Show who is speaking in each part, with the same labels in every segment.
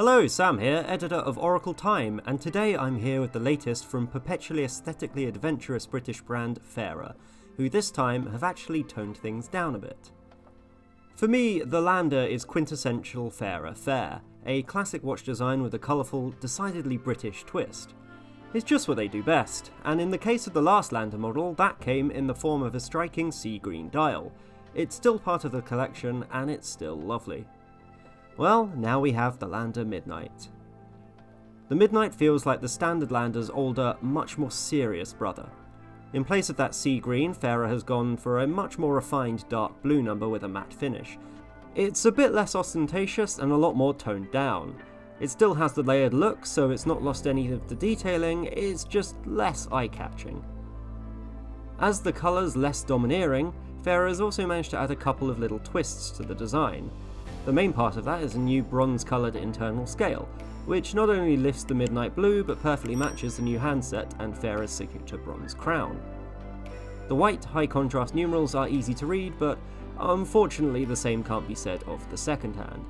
Speaker 1: Hello, Sam here, editor of Oracle Time, and today I'm here with the latest from perpetually aesthetically adventurous British brand Farer, who this time have actually toned things down a bit. For me, the Lander is quintessential Farer fare, a classic watch design with a colourful, decidedly British twist. It's just what they do best, and in the case of the last Lander model, that came in the form of a striking sea green dial. It's still part of the collection, and it's still lovely. Well, now we have the Lander Midnight. The Midnight feels like the standard Lander's older, much more serious brother. In place of that sea green, Farer has gone for a much more refined dark blue number with a matte finish. It's a bit less ostentatious and a lot more toned down. It still has the layered look, so it's not lost any of the detailing, it's just less eye-catching. As the colour's less domineering, Farer has also managed to add a couple of little twists to the design. The main part of that is a new bronze coloured internal scale, which not only lifts the midnight blue but perfectly matches the new handset and Farer's signature bronze crown. The white high contrast numerals are easy to read, but unfortunately the same can't be said of the second hand.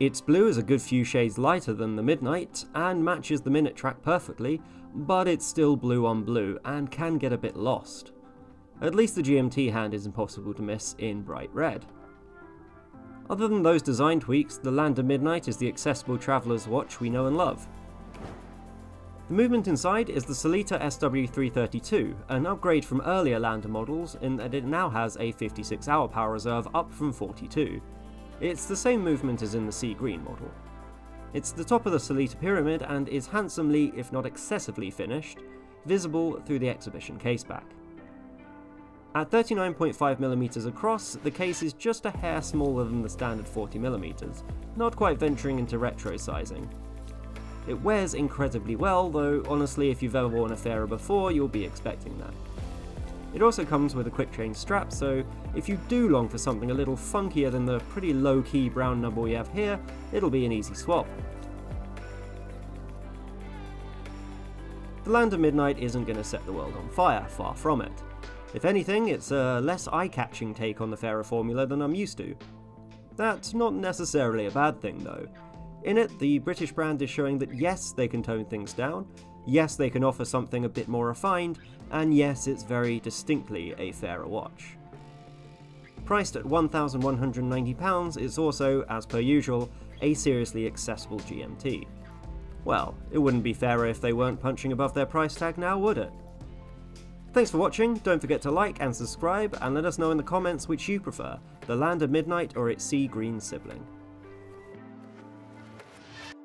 Speaker 1: Its blue is a good few shades lighter than the midnight and matches the minute track perfectly, but it's still blue on blue and can get a bit lost. At least the GMT hand is impossible to miss in bright red. Other than those design tweaks, the Lander Midnight is the accessible traveller's watch we know and love. The movement inside is the Sellita SW332, an upgrade from earlier Lander models in that it now has a 56 hour power reserve up from 42. It's the same movement as in the Sea Green model. It's the top of the Sellita pyramid and is handsomely, if not excessively finished, visible through the exhibition caseback. At 39.5mm across, the case is just a hair smaller than the standard 40mm, not quite venturing into retro sizing. It wears incredibly well, though honestly if you've ever worn a Farer before, you'll be expecting that. It also comes with a quick change strap, so if you do long for something a little funkier than the pretty low-key brown number we have here, it'll be an easy swap. The Lander Midnight isn't going to set the world on fire, far from it. If anything, it's a less eye-catching take on the Farer formula than I'm used to. That's not necessarily a bad thing though. In it, the British brand is showing that yes, they can tone things down, yes, they can offer something a bit more refined, and yes, it's very distinctly a Farer watch. Priced at £1,190, it's also, as per usual, a seriously accessible GMT. Well, it wouldn't be Farer if they weren't punching above their price tag now, would it? Thanks for watching, don't forget to like and subscribe, and let us know in the comments which you prefer, the Lander Midnight or its sea green sibling.